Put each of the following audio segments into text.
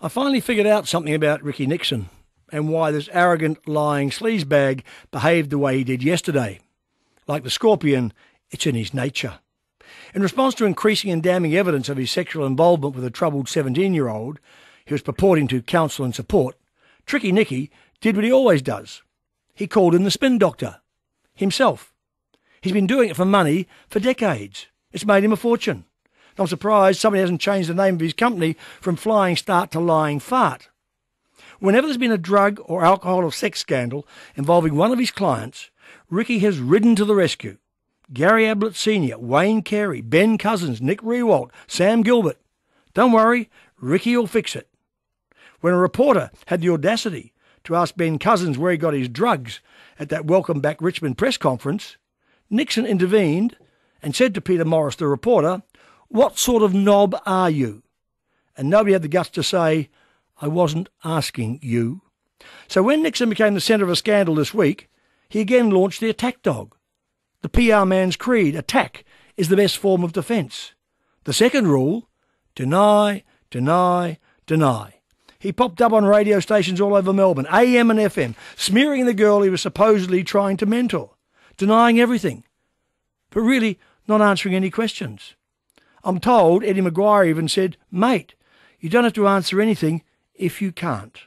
I finally figured out something about Ricky Nixon and why this arrogant, lying sleazebag behaved the way he did yesterday. Like the scorpion, it's in his nature. In response to increasing and damning evidence of his sexual involvement with a troubled 17 year old he was purporting to counsel and support, Tricky Nicky did what he always does. He called in the spin doctor. Himself. He's been doing it for money for decades. It's made him a fortune. I'm surprised somebody hasn't changed the name of his company from Flying Start to Lying Fart. Whenever there's been a drug or alcohol or sex scandal involving one of his clients, Ricky has ridden to the rescue. Gary Ablett Sr., Wayne Carey, Ben Cousins, Nick Riewoldt, Sam Gilbert. Don't worry, Ricky will fix it. When a reporter had the audacity to ask Ben Cousins where he got his drugs at that Welcome Back Richmond press conference, Nixon intervened and said to Peter Morris, the reporter, what sort of knob are you? And nobody had the guts to say, I wasn't asking you. So when Nixon became the centre of a scandal this week, he again launched the attack dog. The PR man's creed, attack, is the best form of defence. The second rule, deny, deny, deny. He popped up on radio stations all over Melbourne, AM and FM, smearing the girl he was supposedly trying to mentor, denying everything, but really not answering any questions. I'm told Eddie McGuire even said, mate, you don't have to answer anything if you can't.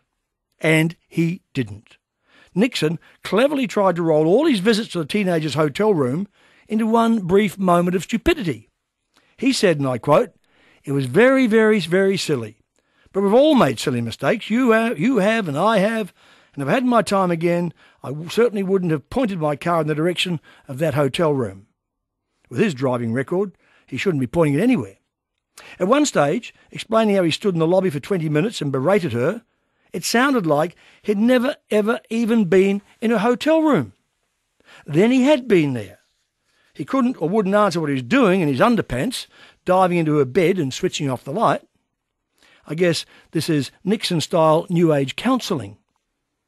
And he didn't. Nixon cleverly tried to roll all his visits to the teenager's hotel room into one brief moment of stupidity. He said, and I quote, it was very, very, very silly. But we've all made silly mistakes. You have, you have, and I have. And if I had my time again, I certainly wouldn't have pointed my car in the direction of that hotel room. With his driving record, he shouldn't be pointing it anywhere. At one stage, explaining how he stood in the lobby for 20 minutes and berated her, it sounded like he'd never, ever even been in a hotel room. Then he had been there. He couldn't or wouldn't answer what he was doing in his underpants, diving into her bed and switching off the light. I guess this is Nixon style New Age counselling.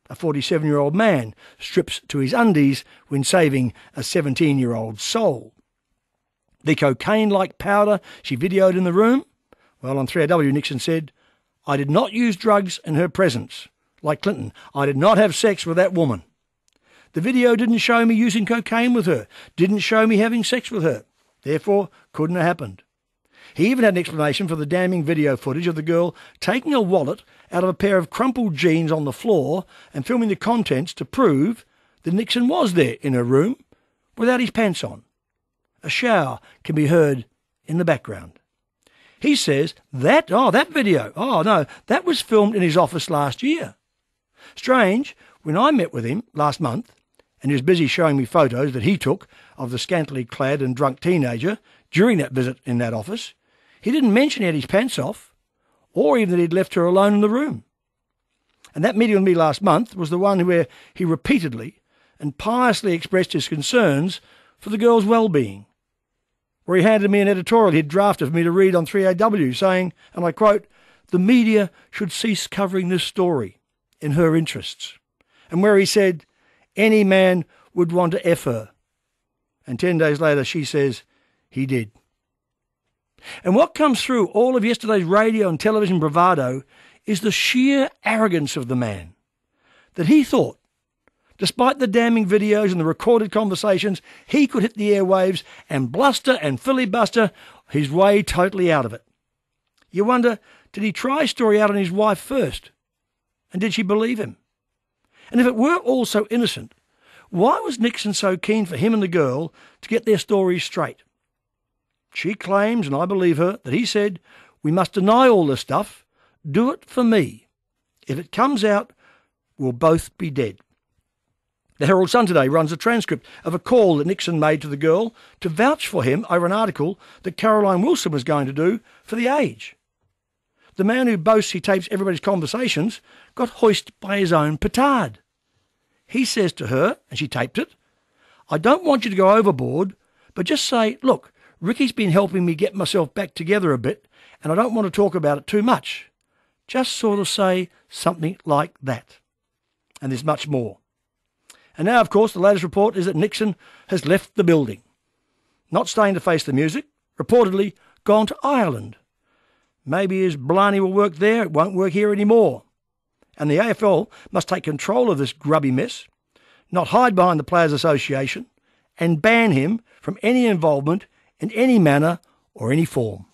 A 47 year old man strips to his undies when saving a 17 year old soul. The cocaine like powder she videoed in the room? Well, on 3AW, Nixon said, I did not use drugs in her presence. Like Clinton, I did not have sex with that woman. The video didn't show me using cocaine with her, didn't show me having sex with her. Therefore, couldn't have happened. He even had an explanation for the damning video footage of the girl taking a wallet out of a pair of crumpled jeans on the floor and filming the contents to prove that Nixon was there in her room without his pants on. A shower can be heard in the background. He says that, oh, that video, oh no, that was filmed in his office last year. Strange, when I met with him last month, and he was busy showing me photos that he took of the scantily clad and drunk teenager during that visit in that office, he didn't mention he had his pants off, or even that he'd left her alone in the room. And that meeting with me last month was the one where he repeatedly and piously expressed his concerns for the girl's well-being where he handed me an editorial he'd drafted for me to read on 3AW, saying, and I quote, the media should cease covering this story in her interests. And where he said, any man would want to F her. And 10 days later, she says, he did. And what comes through all of yesterday's radio and television bravado is the sheer arrogance of the man. That he thought Despite the damning videos and the recorded conversations, he could hit the airwaves and bluster and filibuster his way totally out of it. You wonder, did he try his story out on his wife first? And did she believe him? And if it were all so innocent, why was Nixon so keen for him and the girl to get their stories straight? She claims, and I believe her, that he said, We must deny all this stuff. Do it for me. If it comes out, we'll both be dead. The Herald Sun today runs a transcript of a call that Nixon made to the girl to vouch for him over an article that Caroline Wilson was going to do for The Age. The man who boasts he tapes everybody's conversations got hoisted by his own petard. He says to her, and she taped it, I don't want you to go overboard, but just say, look, Ricky's been helping me get myself back together a bit, and I don't want to talk about it too much. Just sort of say something like that. And there's much more. And now, of course, the latest report is that Nixon has left the building. Not staying to face the music, reportedly gone to Ireland. Maybe his blarney will work there, it won't work here anymore. And the AFL must take control of this grubby mess, not hide behind the Players Association, and ban him from any involvement in any manner or any form.